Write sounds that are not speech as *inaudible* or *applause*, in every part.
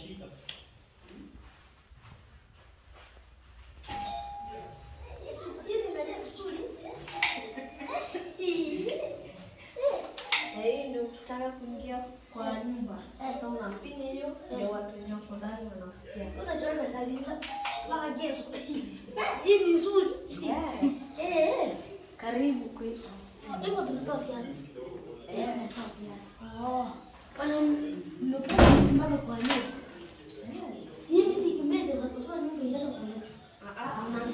Shika. Na hii ndio ukitaka kuingia kwa nyumba. Sasa hiyo ndio watu wenye wako ndani wanasikia. *laughs* Hii ni nzuri. Yeah. *laughs* Eh, Karibu kwetu. hivyo tulitoa viatu. Yeah. Oh, kwa nini? Hii miti kimende za kutoa nyumba iende kwa nini?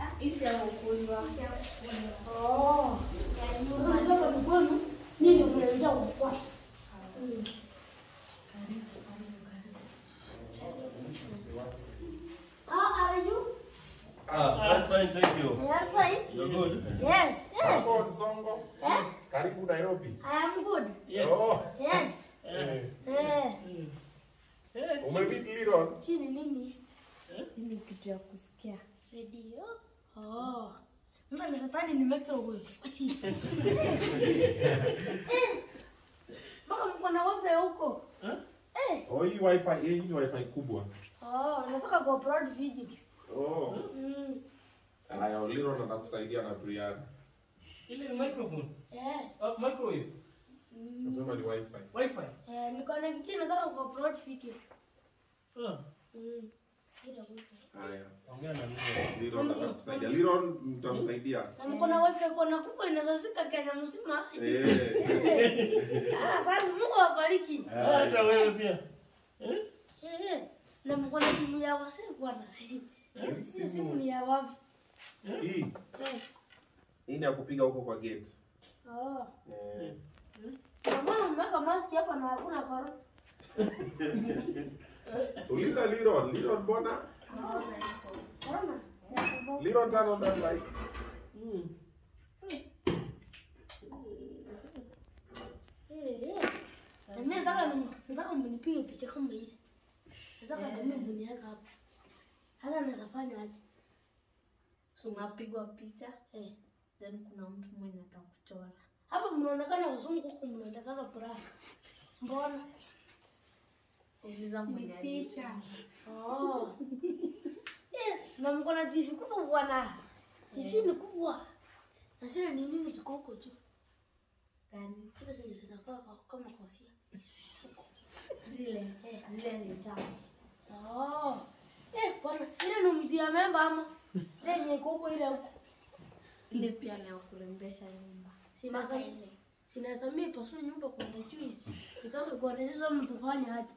Ah, hisi ya kukunywa. Oh. Sasa kwenu mimi unaingia kwa. How are you? Ah, I'm fine, thank you. You are fine? You're good? Yes. Eh, Songo. Eh? Karibu Nairobi. I am good. Yes. Oh, Yes. yes. Eh, Umemeet Liron? hii ni nini? Hii kitu ya kusikia. Radio. Oh. Mtu ni satani ni microwave. Eh. Mpaka mko na wifi huko. Eh? Eh. Oh, hii wifi, hii ni wifi kubwa. Oh, nataka ku upload video. Oh. Mm. Aya, Liron anakusaidia na Brian. ile ni microphone. Eh. Oh, microwave. Nasema ni wifi. Wifi. Eh, niko na kitu nataka ku upload video. Ah. Mm. Haya. Ongea na mimi. Liron atakusaidia. Liron mtamsaidia. Na niko na wifi kona kubwa inazazika Kenya mzima. Eh. *laughs* Ah, sana Mungu awabariki. Ah, Hata wewe pia. Eh? Eh, eh. Na mko na simu ya wase bwana. *laughs* Hiyo simu ni ya wapi? Hii. Eh. Hii ni ya kupiga huko kwa gate. Oh. Eh. Kwa mmeweka mask hapa na hakuna corona. *laughs* Uliza Liron, Liron mbona? Liron turn on that light. Mm. Picha kama ile. Nataka na mimi mniweka hapa. Hata nitafanya fanya aje? So unapigwa picha, Eh. then kuna mtu mwenye atakuchora. Hapa mnaonekana wazungu huku mnaonekana furaha. Mbona? Uliza mwenyeji. Picha. Oh. Yes, na mko na TV kubwa bwana. TV ni kubwa. Na sina ni nini ziko huko tu. gani? Sio sio zinakaa ka- kama kofia. Zile Eh. zile ni tamu. Oh. Eh, bwana, ile ni mti ya memba ama? Ile yenye iko huko ile huko. Ile pia ni ya kurembesha nyumba. Sina sa Sina samii pasua nyumba kwa juu. Nitaka kuonesha sasa mtafanya aje.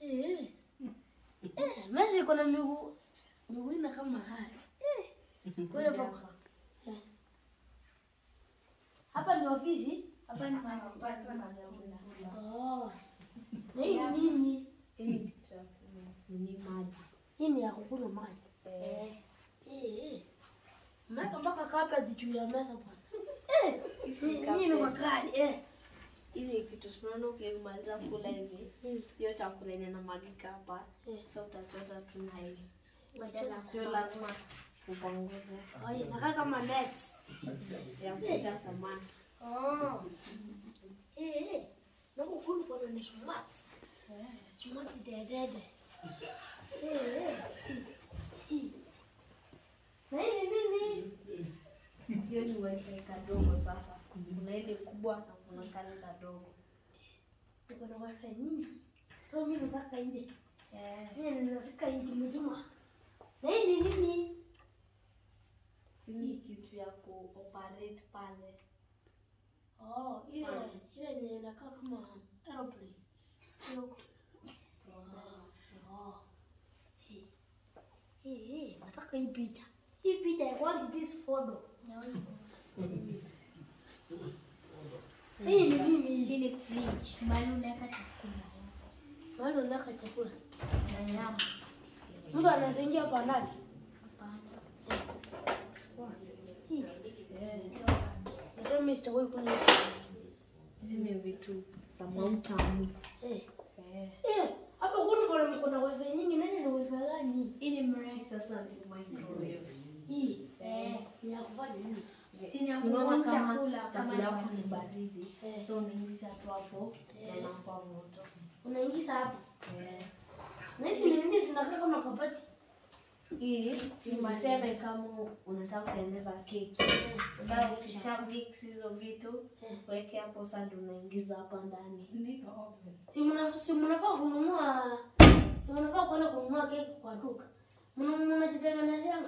Eh. eh. Messi miguu miguu ina kama haya. Eh. Kule paka. Eh. Hapa ni ofisi. Hapa ni Oh. Hii ni nini? Ni maji. Hii ni ya kukunywa maji. Eh. Eh. Mama mpaka kapa juu ya meza bwana. *laughs* Eh. Hii ni makali. Eh. Ile kitu tunaona ukimaliza kula hivi, Mm. hiyo chakula ina na magika hapa. sasa So utachota tu na hii. Badala Sio lazima kupanguze ai inakaa kama nets. ya kupiga samaki. Oh. Eh. Nangu kulu kwa ni smart. Smart dedede. Eh. Na hii ni nini? Hiyo ni wifi kadogo sasa. Kuna ile kubwa na kuna kale kadogo. Tuko na wifi nyingi. So mimi nataka ile. Eh, Mimi ninasika inchi mzima. Na hii ni nini? ni kitu ya kuoperate pale. Oh, ile ile yenye inakaa kama aeroplane. Oh. Nataka hii picha. Hii picha I want this photo. *laughs* Hii ni nini? Hii ni fridge. Mahali unaweka chakula. Mahali unaweka chakula. Na nyama. Mtu anaweza ingia hapa ndani. Hii. Ndio mimi sitawahi kunywa. Zile vitu za mautamu. Eh. Eh, hapa kuna kuna wifi nyingi nani ni wifi gani? Ili mrai sasa microwave. Hii. Eh, ni ya kufanya nini? Si ni Unaona kama kama chakula chakula yako yako ni baridi. Eh. So unaingiza tu hapo na inakuwa moto. Unaingiza hapa. Eh. Na hizi nini zinakaa kama kabati? Hii tuseme kama unataka kutengeneza keki. Sasa ukisha mix hizo vitu, weke hapo sasa unaingiza hapa ndani. Si mnafaa kununua si mnafaa kwenda kununua keki kwa duka. Mna mnajitengenezea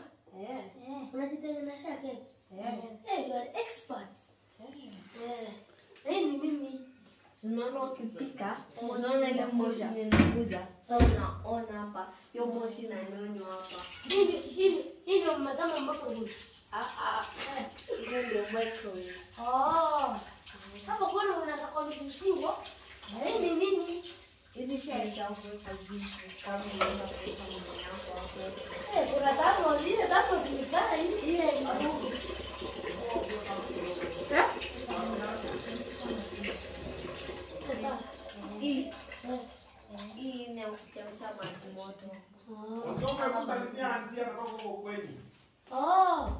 Eh. Eh, unajitengenezea keki. Eh. Eh, you are experts. Ni mimi. Unaona ukipika, unaona ile moshi inakuja. Sasa unaona hapa, hiyo moshi inanyonywa hapa. Hivi hivi hivi mmesema ambapo ni. Ah ah. Hiyo ndio microwave. Oh. Hapo kuna unaweza. Hii ni nini? Hizi shai za kuweka vitu kama unaweza kuweka kusalimia auntie anatoka huko kwenu. Oh.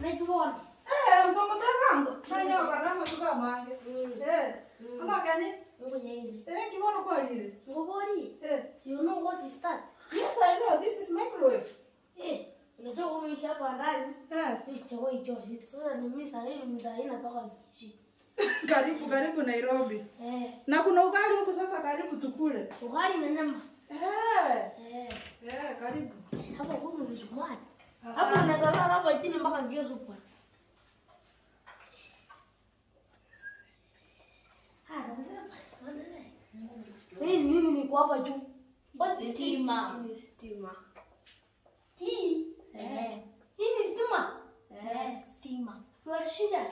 Nakiona. Eh, usomo tarango. Nanyo karama tuka mange. Eh. Ama gani? Hivi. Eh, kibono kwa lile. Ngobori. Eh. You know what is that? Yes, I know. This is microwave. Eh, unajua umeisha hapa ndani. Eh. Sijawahi jua shit. Sasa ni mimi sasa hivi mzaa natoka Kisii. *laughs* Karibu karibu Nairobi. Eh, Na kuna ugali huko sasa karibu tukule. ugali na nyama. Eh. Eh, Eh, karibu. Ni. Hapo Asante. unaweza lala hapa chini mpaka kesho kwa. Hii mimi niko hapa juu. Basi? Stima. Ni stima. Hii. Eh. Hii ni stima. Eh, stima. Kuna shida.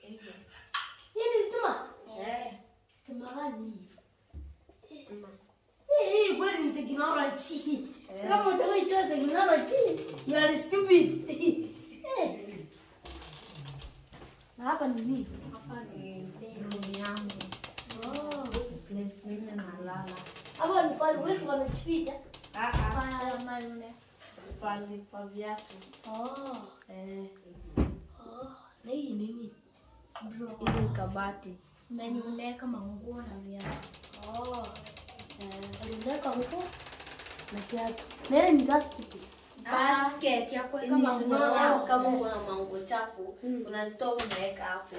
Hii ni stima. Eh. Stima gani? Stima. Hii kweli ni technology. Kama utakuwa ikiwa technology, you are stupid. Eh. Na hapa ni nini? Hapa ni room yangu. Oh. Place mimi nalala. Hapa ni pale wewe wanajificha. Ah ah. Pale pa viatu. Oh. Eh. Oh. Na hii nini? Ile kabati. Menyu unaweka manguo na viatu. Oh. Eh, huko na viatu. Na ni dustbin. Basket ya kuweka manguo chafu. Kama kuna manguo chafu, Mm. unazitoa unaweka hapo.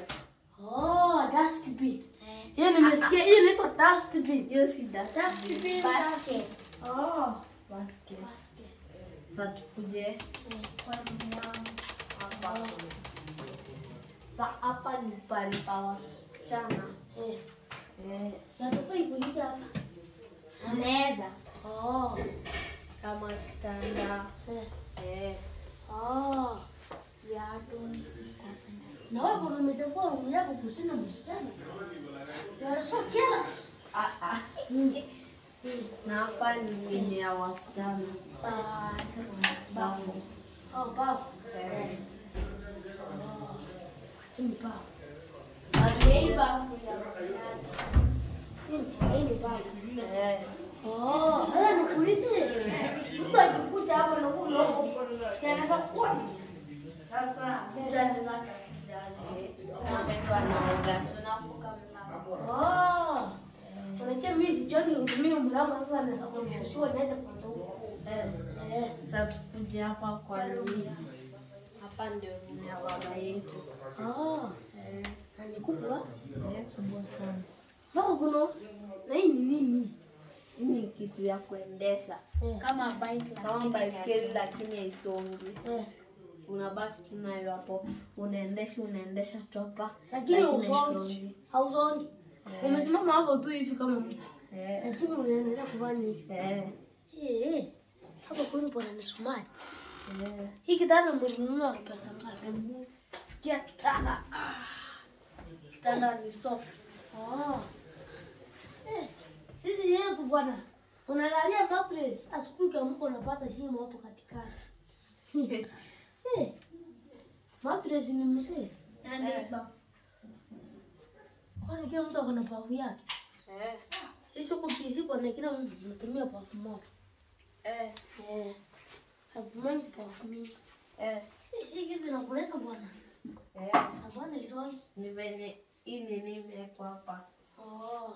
Oh, dustbin. Hiyo nimesikia hiyo inaitwa dustbin. Hiyo si dustbin. Basket. Oh. Basket. Basket. Sasa tukuje Kwa mlango. hapa. Sasa hapa ni pale pa wasichana. Eh, Eh. natufai kuingia hapa. Unaweza Oh. kama kitanda. Eh. Eh. Oh. Viatu. Na wewe kuna umechafua nguo yako kusina msichana. You are so careless. Ah ah. Na hapa ni yenye ya wasichana. Ah, Bafu. oh, bafu. Eh. Hii ni bafu. Hii bafu ya hii ni bafu. Eh. Oh, sasa nikuulize. Mtu akikuja hapa na kuna huko. Si anaweza kuona. Sasa mtu anaweza kakijaje kama mtu anaoga, si mlango. Oh. Unajua mimi sijaoni kutumia mlango sasa naweza kuruhusiwa niache kwenda huko. Eh. Sasa tukuje hapa kwa room. Hapa ndio nyumba ya baba yetu. Oh. Eh. Ni kubwa. Eh, kubwa sana. Hapo kuna na hii ni nini? Ni kitu ya kuendesha Eh. kama bike, kama baiskeli lakini haisongi. Eh. Unabaki tu nayo hapo, unaendesha unaendesha topa Lakini hausongi. Hausongi. Umesimama hapo tu hivi kama mtu. Eh. Lakini unaendelea kufanya hivi. Eh. Eh. eh. Hapo kwenu bwana ni smart. Eh. Hii kitanda mlinunua kwa pesa ngapi? Sikia kitanda. Ah. Kitanda ni soft. Oh. Eh. Sisi yetu bwana. Unalalia mattress, asubuhi ukiamka unapata shimo hapo katikati. *laughs* Eh, mattress ni mzee. Eh. Kwani kila mtu akona pafu yake? Eh. Hizo kukisipo na kila mtu anatumia pafu moja. Eh. Eh. Hatumangi pafu mingi. Eh. Hii kitu inakuleta bwana. Eh. Bwana hizo. Ni venye hii nini imewekwa hapa. Oh.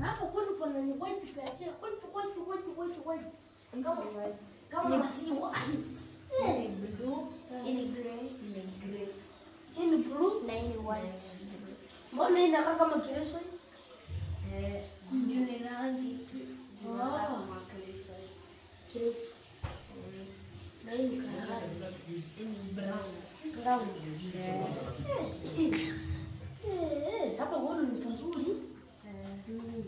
Na hapo kweli pana ni white pekee. White white white white white. Kama kama maziwa. Hii ni blue, ni grey, ni grey. Hii ni blue. Na hii ni white. Mbona inakaa kama kireso? Eh, juu ni rangi. Oh. kama kriso. Kireso. Mm. Na hii ni kahari. Ni brown. Brown. Eh. Eh, eh, hapa huoni ni pazuri. Eh.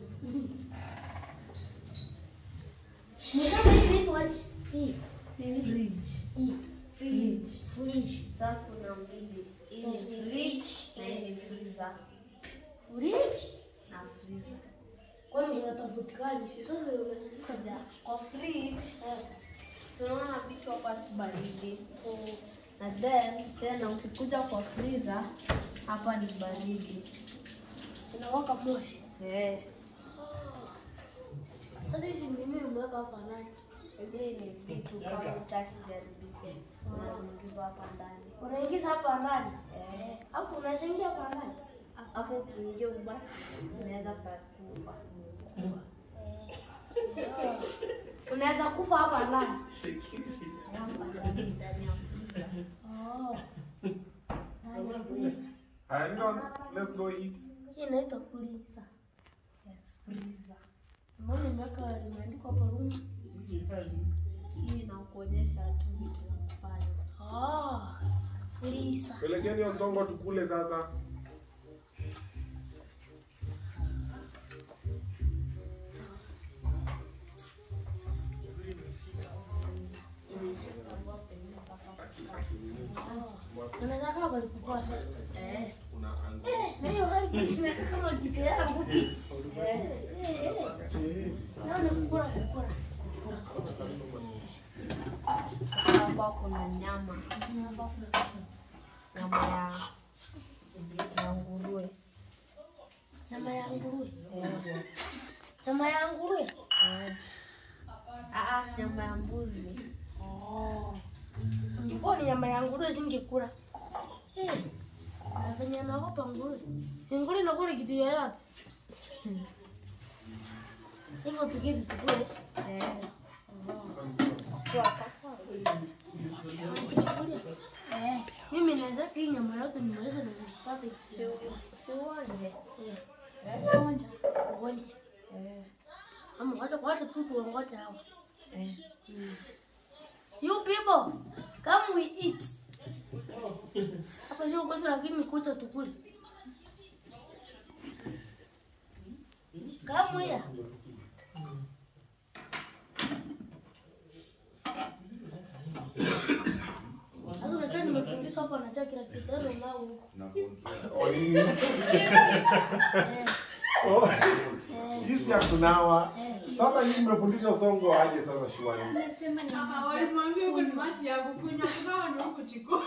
Inaitwa aje? Hii. Ni fridge. Hii. Fridge. Fridge. Sasa kuna mbili. Hii ni fridge na hii ni freezer. Fridge? Na freezer. Kwani kuna tofauti gani? Si zote zinatumika za. Kwa fridge Eh. tunaona vitu hapa si baridi. Na then tena ukikuja kwa freezer hapa ni baridi. Inawaka moshi. Eh. Sasa hizi ni nini umeweka hapa ndani? Hizi ni vitu kama utaki ziharibike. Unaziingiza hapa ndani. Unaingiza hapa ndani. Eh. Hapo unashangia hapa ndani. Hapo ukiingia ubaki unaweza kukufa. Unaweza kufa hapa ndani. Hapa ndani ndani freezer. Oh. Ndani freezer. Haya, John, let's go eat. Hii inaitwa freezer. Freezer. Mbona imeweka imeandikwa hapo room? Hii inakuonyesha tu vitu vya kufanya. Oh. Freezer. Pelekeni hiyo mzongo tukule sasa. Kama. Eh. Inakaa kama kuna nyama. Nyama ya ya nguruwe. Nyama ya nguruwe. Nyama ya nguruwe. Ah, ah, nyama ya mbuzi. Oh. Ingekuwa ni nyama ya nguruwe singekula. Eh. anaogopa naogopa. Si nguruwe inakula kitu yoyote. Hivyo tuketi tukule. Mimi naweza hii nyama yote nimalize na nisipate Si kitu. si uonje. Ama wacha wacha tu tuongoje hawa. Eh. You people, come we eat. Hapa sio kwetu lakini kwetu tukule. Nimefundishwa hapa najua kila kitu ndio nao huko. Oh. Eh. Jinsi ya kunawa. Sasa nyinyi mmefundisha songo aje sasa shwari. Walimwambia huko ni maji ya kukunywa, kunawa ni huku jikoni.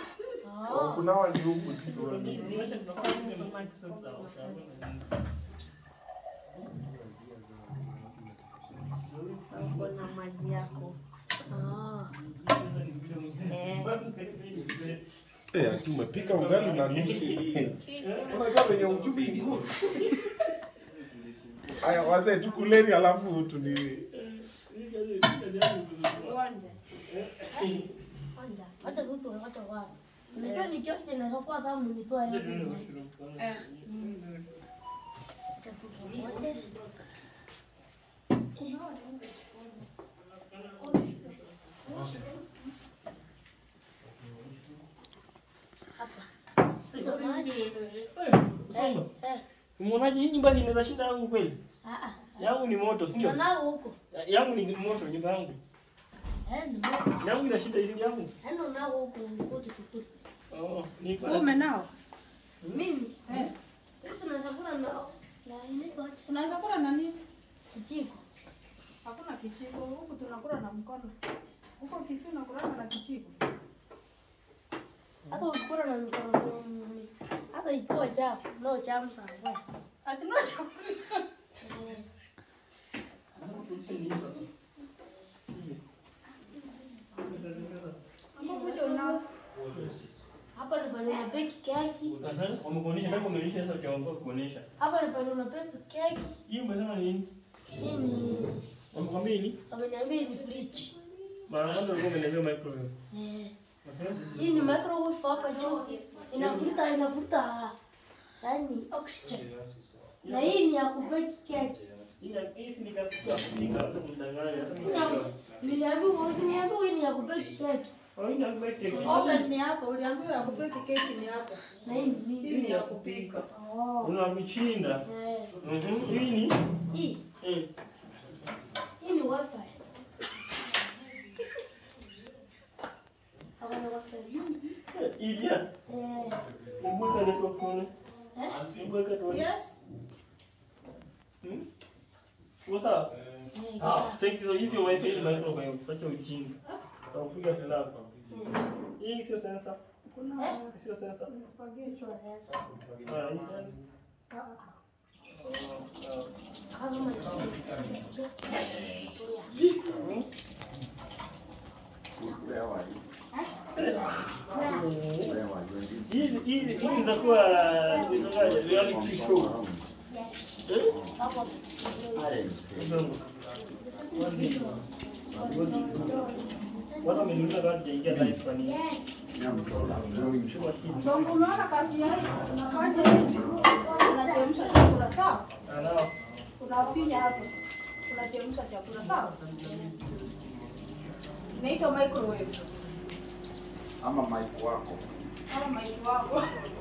Oh. Kunawa ni huku jikoni. Uko na maji yako. Ah. Eh. Eh, umepika ugali na nusu. Unajua venye uchumi ngumu. Aya, wazee chukuleni, alafu tuni ni kiasi eh, eh. hii nyumba inaweza shida yangu kweli? Ah ah. Yangu ni moto, si ndio? Huko. Yangu ni moto nyumba yangu. Eh, ni moto. Yangu inashinda hizi yangu. Yaani unao huko ukuti tukuti. Oh, ni kwa. Wewe umenao? Mimi Eh. Sisi na kula nao. Unaweza kula na nini? kijiko. Hakuna kijiko. Huku tunakula na mkono. Huko Kisii unakula na kijiko. Hata ukikula na mikono mm, hata ikiwa chafu, no chafu sana. Ati no. Eh. Hapa ni fridge. Hii ni microwave hapa juu. Inavuta inavuta yani oxygen. Na hii ni ya kubeki keki. Niliambiwa hii ni ya kubeki keki. Oh, hii ndio keki. Oven ni hapa. Uliambiwa ya kupika keki ni hapa. Na hii ni ya kupika. Oh. Eh. Mhm. Hii ni Hii eh hii ni wifi. Hawa wifi. idia. Eh. Mbona network tuone? Eh? Yes. Hmm? What's? Eh, Ah, you. So hizi wifi ni microwave. Acha ujinga. Tutakupiga silaha. Hii sio sensor. Kuna Sio sensor. spaghetti. Hicho sasa. Ah, hii sensor. Ni Hii itakuwa reality show. Eh? Unaona kazi yake unafanya. Unachemsha chakula sawa? Unafinya hapo. Unachemsha chakula sawa? Inaitwa microwave. ama mic wako Ama maiti wako. *laughs*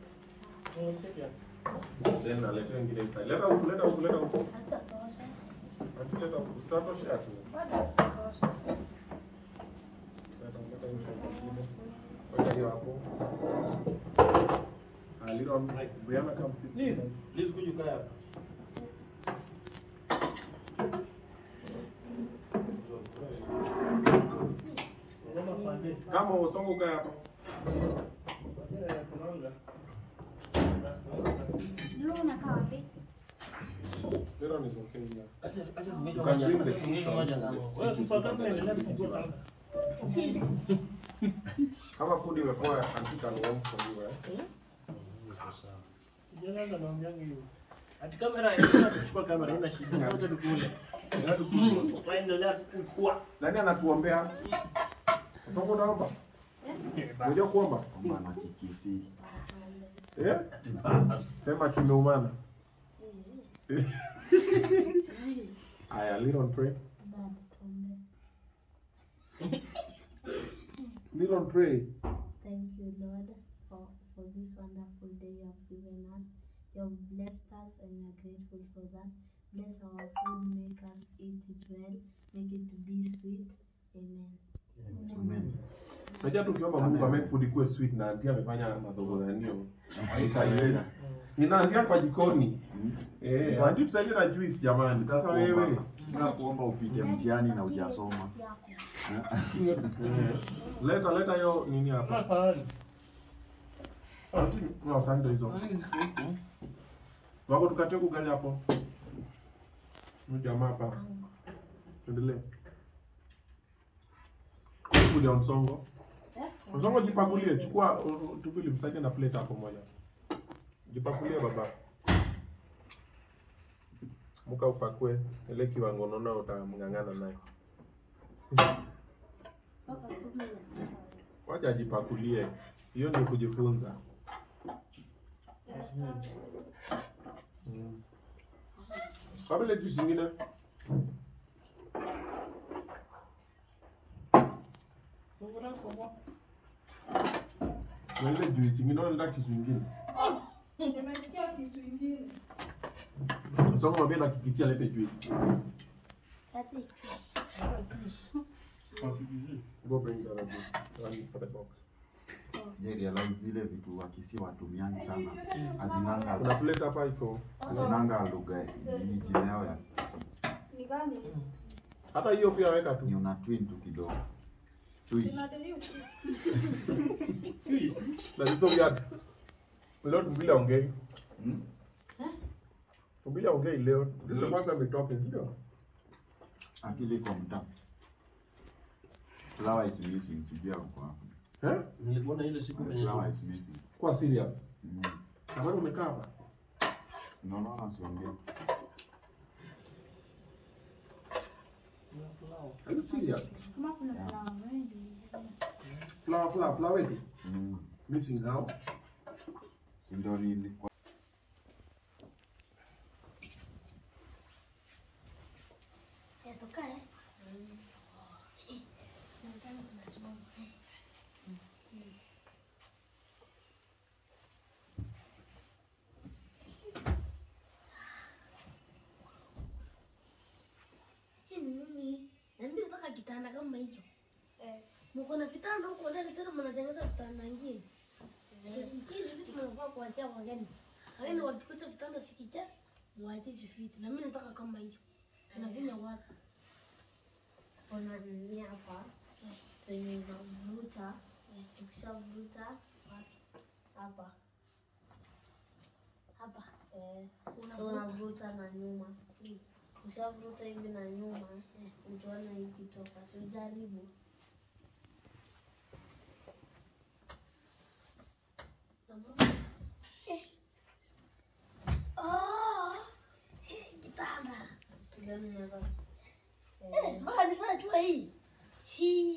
Then naleta ingine sasa. Leta huku, leta huku, leta huku. Ati leta huku. Tutatoshea tu. Leta leta hiyo ingine. Weka hiyo hapo. Ah, Brianna come sit. Please, please could you kaa hapa? Kama usongo kaa hapa. Eh, tunaona. Leo unakaa wapi? Lilo ni okay here. Acha acha You mmeja can moja. bring the Mmeja cushion. moja na. Wewe tufuatane tunaendelea kuchukua tanga. Kama food imepoa ni warm for you eh. Sijaanza mambo yangu hiyo. Ati kamera inaenda kuchukua kamera ina shida. Sote tukule. Waendelea kukua. Nani anatuombea? Sasa unaomba? Unajua kuomba? kwamba na kikisi Eh? Sema kimeumana. *laughs* Aya, little pray. Little pray. Thank you, Lord, for, for this wonderful day you have given us. You have blessed us and we are grateful for that. Bless our food, make us eat it well, make it to be sweet. Amen. amen Unajua ukiomba Mungu ame food ikuwe sweet na ndio amefanya madhogozanio. Haitaiweza. Ninaanzia kwa jikoni. Eh, hadi tusaidie na juice jamani. Sasa wewe. na kuomba upige mtihani na hujasoma Eh, *laughs* Leta leta hiyo nini hapa. Sasa Kwa asante hizo. Wako tukatie kugali hapo. Ni jamaa hapa. Tuendelee. Kuja msongo. Mzongo jipakulie, chukua msaje tupili msake na plate hapo moja. Jipakulie baba. Muka upakue ile kiwango unaona utamng'ang'ana naye. Wacha ajipakulie. Hiyo ndio kujifunza. Mm. Kwa zingine. juice zingine na ile juice zingine unaenda kisu ingine. Nimesikia kisu ingine. Sasa mwambie na kikisia lete juice. Go bring the juice. One for the box. Je, realize zile vitu wakisi watumiani sana Azinanga. Kuna plate hapa iko. Azinanga lugha ni jina yao ya Ni gani? Hata hiyo pia weka tu. ni una twin tu kidogo Twist. Sina deliu. Na hizo vya leo tumbili ongei. Hmm? Tumbili ongei leo. Ndio kwanza ametoka ndio. akili iko mtaa flower is missing sijui ako hapo Eh? Nilikuona ile siku kwenye flower is missing Kwa serious. mm. Wewe umekaa hapa. no no no Are you serious? Kama kuna flower wengi. Flower flower flower wetu. mm. Missing now. ndio nilikuwa Yatoka eh? Nadhani tunasimama. Hii ni nini? Na mimi nataka kitanda kama hicho. Mko na vitanda huko ndani tena mnatengeneza vitanda vingine. Hizi vitu mnafaa kuachia wageni. Wageni wakikuta vitanda sikicha, viti. Na mimi nataka kama hiyo. Unavinya wapi? Kuna nini hapa mvuta. unavuta, ukishavuta hapa Hapa. eh, Unavuta. na nyuma, ukishavuta hivi na nyuma utaona ikitoka, si ujaribu. Ah! Eh, Kitanda. Eh, hii. Hii.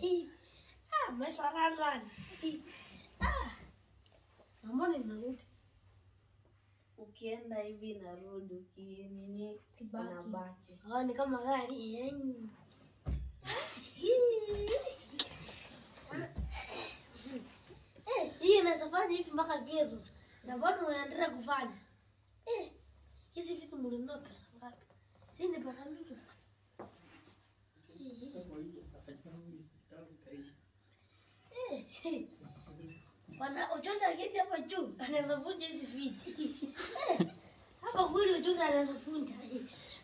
hii. Ah. Ah. Mbona inarudi? ukienda hivi ukinini inabaki. Ni kama gari. Hii. Eh, hii inaweza fanya hivi mpaka kesho na bado unaendelea kufanya. Eh, hizi vitu mlinunua pesa ngapi? Si ni pesa mingi. Bwana eh. Wana kiti hapa juu anaweza vunja hizi viti. Eh, *laughs* Hapa kweli uchocha anaweza vunja.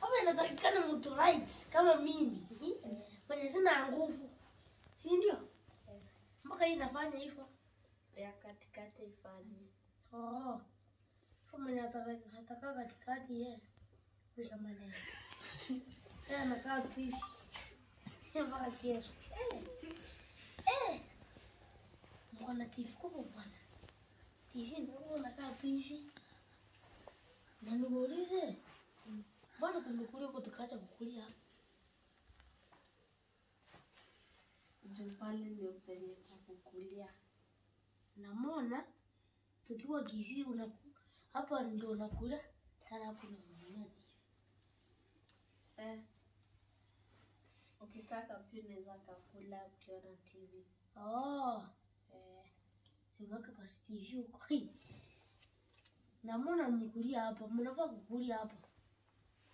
Hapa inatakikana mtu right kama mimi. Kwenye sina nguvu. Si ndio? Mpaka hii inafanya hivyo. Ya katikati ifanye Oh. Kama nataka katikati yeye. Kisha maneno. Anakaa hivi. Mpaka kesho. Eh. Eh. Mbona tifu kubwa bwana? tishi ndio unakaa tishi. Na nikuulize. Mbona tumekulia huko tukaacha kukulia hapa? juu pale ndio penye pakukulia. Namona tukiwa Kisii unaku hapa ndio unakula sana TV. Eh. Ukitaka pia unaweza kakula ukiona TV. Oh, Eh. simweke basi TV huko. *laughs* Namwona mkulia hapa, mnafaa kukulia hapa.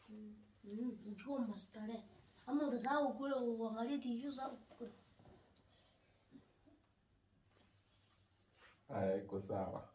Mm, ukiwa mastare. Ama utasahau kule uangalie TV sababu. Haya iko sawa.